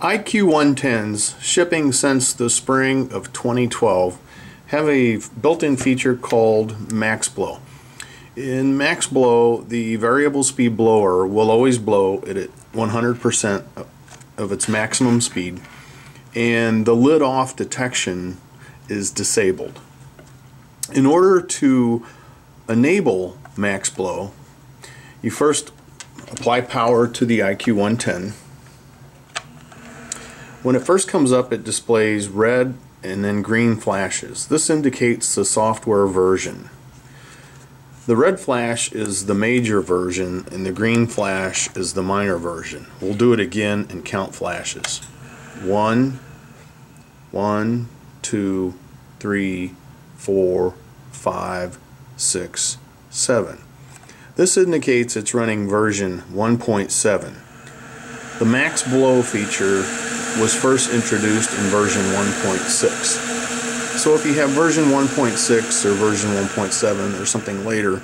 IQ 110s, shipping since the spring of 2012, have a built-in feature called Max Blow. In Max Blow, the variable speed blower will always blow at 100% of its maximum speed, and the lid off detection is disabled. In order to enable Max Blow, you first apply power to the IQ 110 when it first comes up it displays red and then green flashes. This indicates the software version. The red flash is the major version and the green flash is the minor version. We'll do it again and count flashes. One, one, two, three, four, five, six, seven. This indicates it's running version 1.7. The max blow feature was first introduced in version 1.6. So if you have version 1.6 or version 1.7 or something later,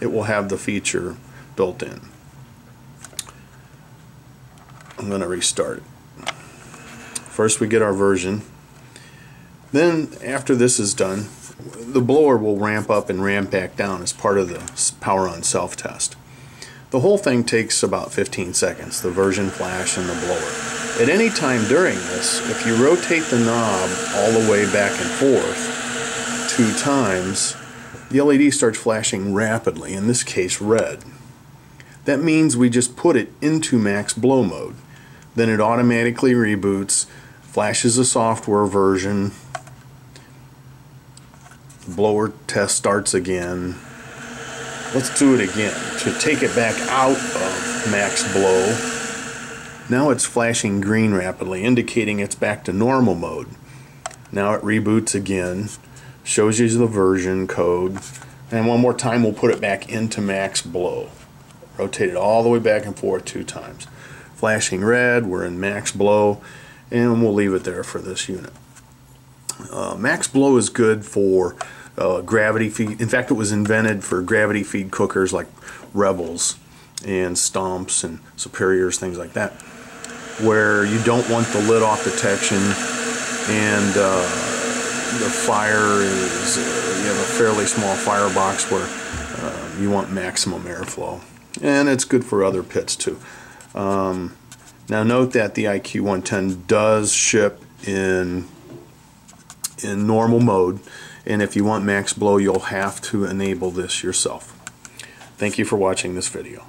it will have the feature built in. I'm going to restart. First we get our version. Then after this is done, the blower will ramp up and ramp back down as part of the power on self test. The whole thing takes about 15 seconds, the version flash and the blower. At any time during this, if you rotate the knob all the way back and forth two times, the LED starts flashing rapidly, in this case red. That means we just put it into max blow mode. Then it automatically reboots, flashes a software version, blower test starts again. Let's do it again. To take it back out of max blow, now it's flashing green rapidly, indicating it's back to normal mode. Now it reboots again, shows you the version code, and one more time we'll put it back into max blow. Rotate it all the way back and forth two times. Flashing red, we're in max blow, and we'll leave it there for this unit. Uh, max blow is good for uh, gravity feed. In fact, it was invented for gravity feed cookers like Rebels and Stumps and Superiors, things like that where you don't want the lid off detection and uh, the fire is uh, you have a fairly small firebox where uh, you want maximum airflow and it's good for other pits too um, now note that the IQ 110 does ship in in normal mode and if you want max blow you'll have to enable this yourself. Thank you for watching this video